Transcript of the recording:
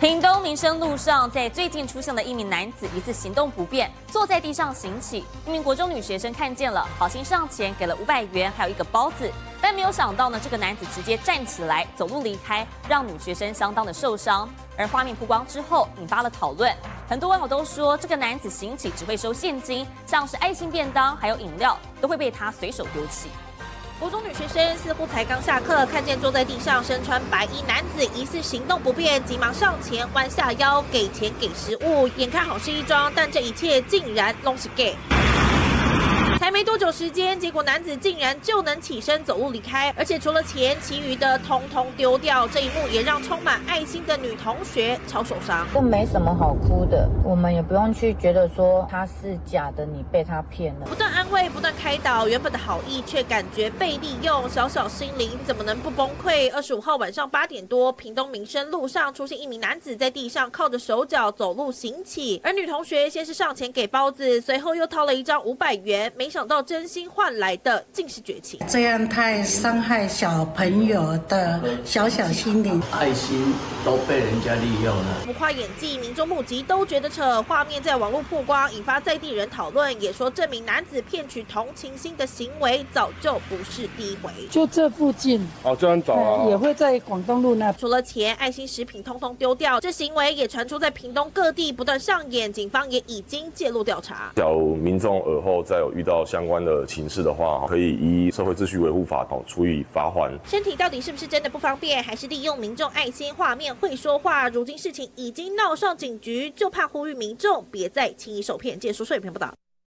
屏东民生路上，在最近出现了一名男子疑似行动不便，坐在地上行乞。一名国中女学生看见了，好心上前给了五百元，还有一个包子。但没有想到呢，这个男子直接站起来走路离开，让女学生相当的受伤。而画面曝光之后，引发了讨论。很多网友都说，这个男子行乞只会收现金，像是爱心便当还有饮料，都会被他随手丢弃。国中女学生似乎才刚下课，看见坐在地上身穿白衣男子疑似行动不便，急忙上前弯下腰给钱给食物，眼看好事一桩，但这一切竟然都是 gay。才没多久时间，结果男子竟然就能起身走路离开，而且除了钱，其余的通通丢掉。这一幕也让充满爱心的女同学超受伤。这没什么好哭的，我们也不用去觉得说他是假的，你被他骗了。不断安慰，不断开导，原本的好意却感觉被利用，小小心灵怎么能不崩溃？二十五号晚上八点多，屏东民生路上出现一名男子在地上靠着手脚走路行乞，而女同学先是上前给包子，随后又掏了一张五百元，没。没想到真心换来的竟是绝情，这样太伤害小朋友的小小心灵，爱心都被人家利用了。浮夸演技，民众目击都觉得扯。画面在网络曝光，引发在地人讨论，也说这名男子骗取同情心的行为早就不是第一回。就这附近哦，这样找也会在广东路那。除了钱，爱心食品通通丢掉，这行为也传出在屏东各地不断上演，警方也已经介入调查。假如民众耳后再有遇到。相关的情事的话，可以依社会秩序维护法哦处以罚款。身体到底是不是真的不方便，还是利用民众爱心画面会说话？如今事情已经闹上警局，就怕呼吁民众别再轻易受骗。借书说影片报道。